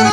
Los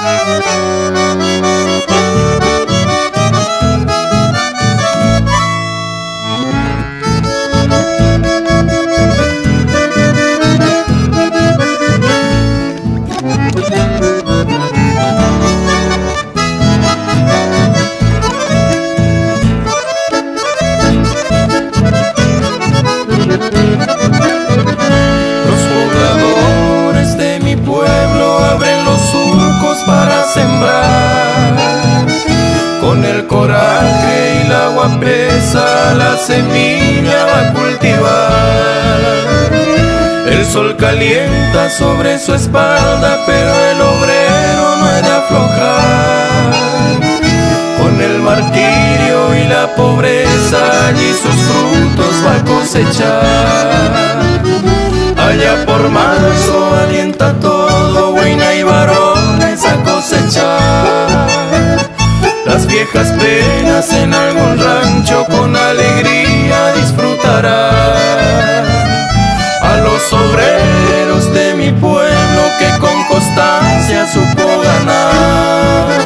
la semilla va a cultivar. El sol calienta sobre su espalda, pero el obrero no ha de aflojar. Con el martirio y la pobreza allí sus frutos va a cosechar. Allá por marzo alienta todo, buena y varones a cosechar. Las viejas penas en con alegría disfrutarán. A los obreros de mi pueblo que con constancia supo ganar.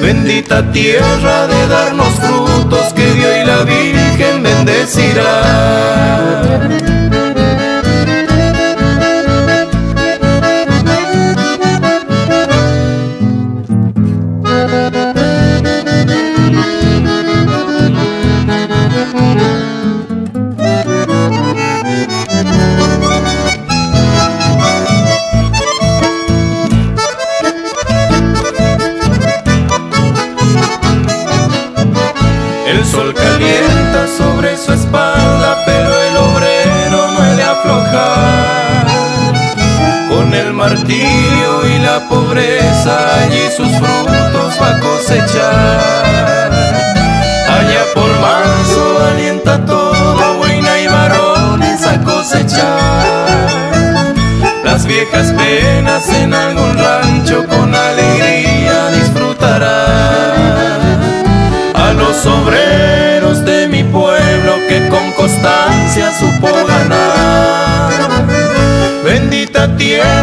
Bendita tierra de darnos frutos que Dios y la Virgen bendecirá. calienta sobre su espalda, pero el obrero no ha de aflojar. Con el martirio y la pobreza allí sus frutos va a cosechar. Allá por marzo alienta todo, buena y varones a cosechar. Las viejas penas en algún pueblo que con constancia supo ganar. Bendita tierra